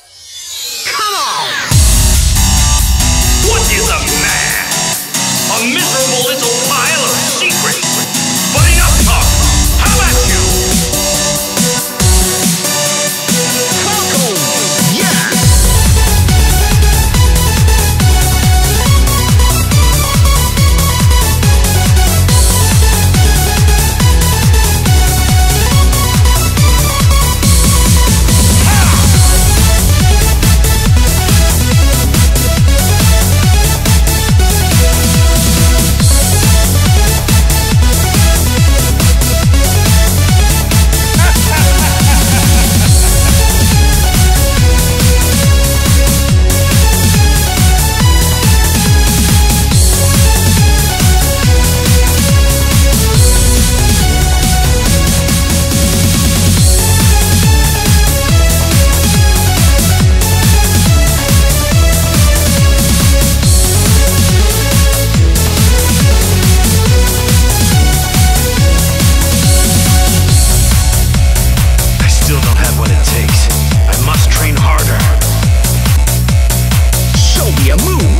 you Move.